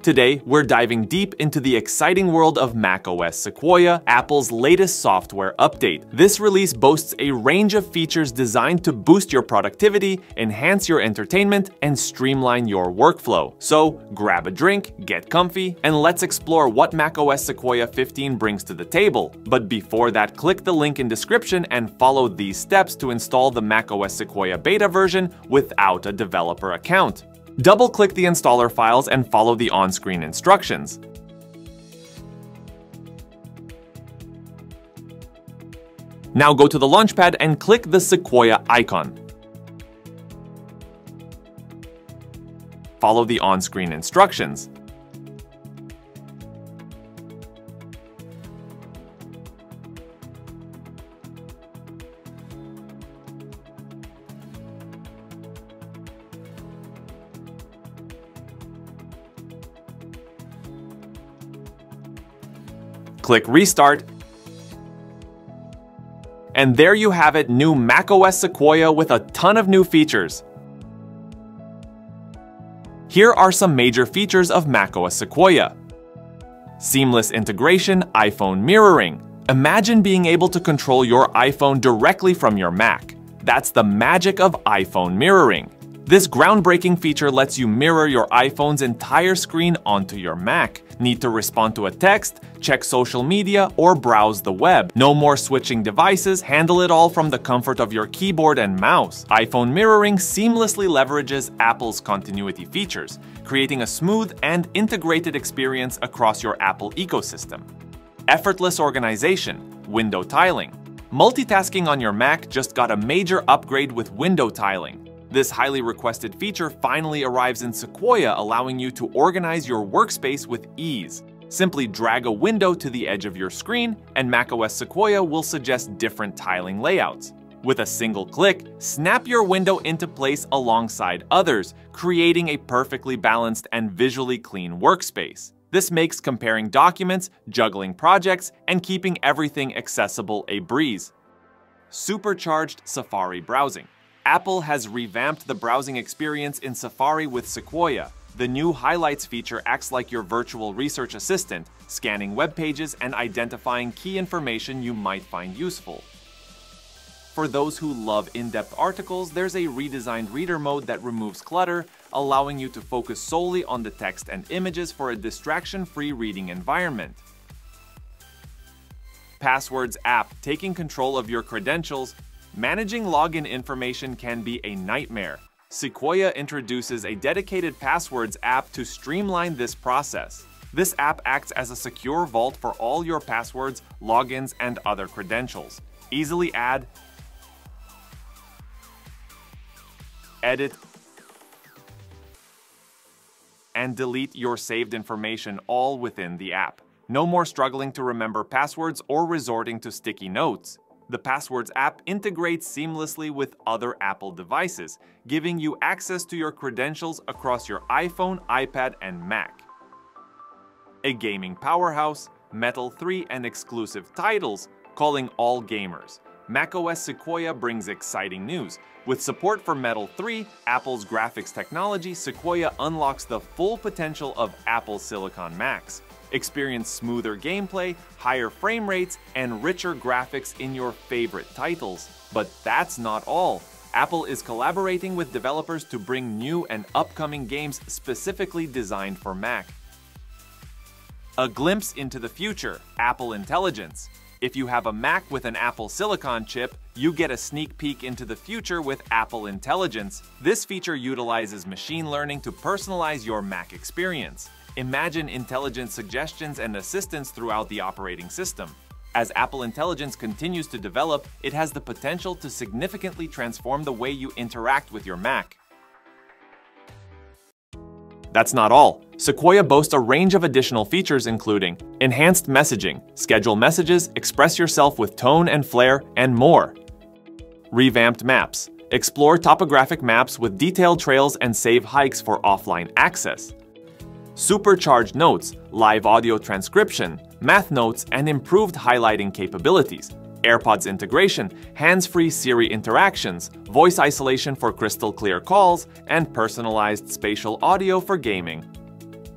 Today, we're diving deep into the exciting world of macOS Sequoia, Apple's latest software update. This release boasts a range of features designed to boost your productivity, enhance your entertainment, and streamline your workflow. So, grab a drink, get comfy, and let's explore what macOS Sequoia 15 brings to the table. But before that, click the link in description and follow these steps to install the macOS Sequoia beta version without a developer account. Double-click the installer files and follow the on-screen instructions. Now go to the Launchpad and click the Sequoia icon. Follow the on-screen instructions. Click Restart, and there you have it, new macOS Sequoia with a ton of new features. Here are some major features of macOS Sequoia. Seamless integration, iPhone mirroring. Imagine being able to control your iPhone directly from your Mac. That's the magic of iPhone mirroring. This groundbreaking feature lets you mirror your iPhone's entire screen onto your Mac. Need to respond to a text, check social media, or browse the web. No more switching devices, handle it all from the comfort of your keyboard and mouse. iPhone mirroring seamlessly leverages Apple's continuity features, creating a smooth and integrated experience across your Apple ecosystem. Effortless organization, window tiling. Multitasking on your Mac just got a major upgrade with window tiling. This highly requested feature finally arrives in Sequoia, allowing you to organize your workspace with ease. Simply drag a window to the edge of your screen, and macOS Sequoia will suggest different tiling layouts. With a single click, snap your window into place alongside others, creating a perfectly balanced and visually clean workspace. This makes comparing documents, juggling projects, and keeping everything accessible a breeze. Supercharged Safari browsing. Apple has revamped the browsing experience in Safari with Sequoia. The new Highlights feature acts like your virtual research assistant, scanning web pages and identifying key information you might find useful. For those who love in-depth articles, there's a redesigned reader mode that removes clutter, allowing you to focus solely on the text and images for a distraction-free reading environment. Passwords app, taking control of your credentials, Managing login information can be a nightmare. Sequoia introduces a dedicated passwords app to streamline this process. This app acts as a secure vault for all your passwords, logins, and other credentials. Easily add, edit, and delete your saved information all within the app. No more struggling to remember passwords or resorting to sticky notes. The Passwords app integrates seamlessly with other Apple devices, giving you access to your credentials across your iPhone, iPad, and Mac. A gaming powerhouse, Metal 3 and exclusive titles, calling all gamers. macOS Sequoia brings exciting news. With support for Metal 3, Apple's graphics technology, Sequoia unlocks the full potential of Apple Silicon Macs. Experience smoother gameplay, higher frame rates, and richer graphics in your favorite titles. But that's not all. Apple is collaborating with developers to bring new and upcoming games specifically designed for Mac. A glimpse into the future, Apple Intelligence. If you have a Mac with an Apple Silicon chip, you get a sneak peek into the future with Apple Intelligence. This feature utilizes machine learning to personalize your Mac experience. Imagine intelligent suggestions and assistance throughout the operating system. As Apple Intelligence continues to develop, it has the potential to significantly transform the way you interact with your Mac. That's not all. Sequoia boasts a range of additional features including enhanced messaging, schedule messages, express yourself with tone and flair, and more. Revamped maps. Explore topographic maps with detailed trails and save hikes for offline access supercharged notes, live audio transcription, math notes, and improved highlighting capabilities, AirPods integration, hands-free Siri interactions, voice isolation for crystal clear calls, and personalized spatial audio for gaming.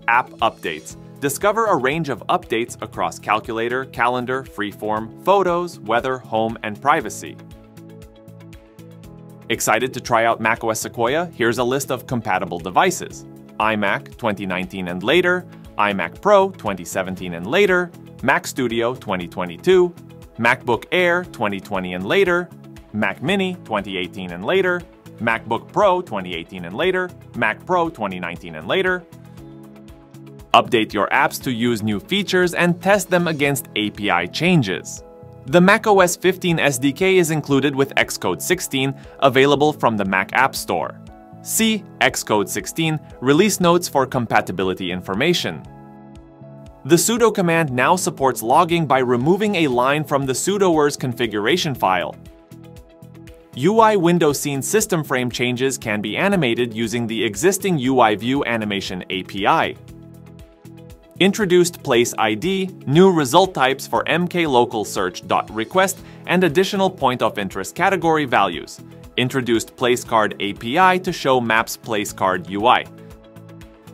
App Updates. Discover a range of updates across Calculator, Calendar, Freeform, Photos, Weather, Home, and Privacy. Excited to try out macOS Sequoia? Here's a list of compatible devices. iMac 2019 and later, iMac Pro 2017 and later, Mac Studio 2022, MacBook Air 2020 and later, Mac Mini 2018 and later, MacBook Pro 2018 and later, Mac Pro 2019 and later. Update your apps to use new features and test them against API changes. The macOS 15 SDK is included with Xcode 16, available from the Mac App Store. See Xcode 16 Release Notes for compatibility information. The sudo command now supports logging by removing a line from the sudoers configuration file. UI window scene system frame changes can be animated using the existing UI view animation API. Introduced place ID, new result types for mkLocalSearch.request, and additional point of interest category values. Introduced place card API to show Maps place card UI.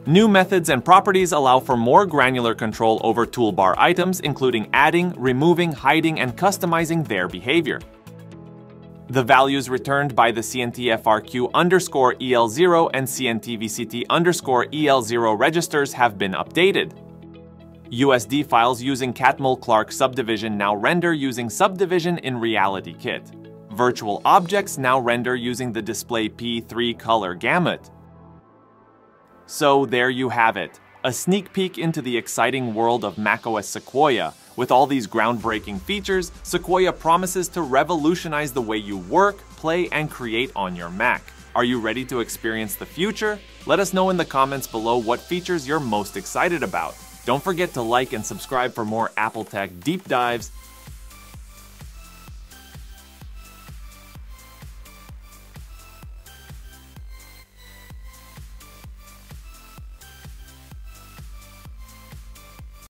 New methods and properties allow for more granular control over toolbar items, including adding, removing, hiding, and customizing their behavior. The values returned by the CNTFRQ underscore EL0 and CNTVCT underscore EL0 registers have been updated. USD files using Catmull Clark subdivision now render using subdivision in Reality Kit. Virtual objects now render using the display P3 color gamut. So there you have it, a sneak peek into the exciting world of macOS Sequoia, with all these groundbreaking features, Sequoia promises to revolutionize the way you work, play, and create on your Mac. Are you ready to experience the future? Let us know in the comments below what features you're most excited about. Don't forget to like and subscribe for more Apple Tech deep dives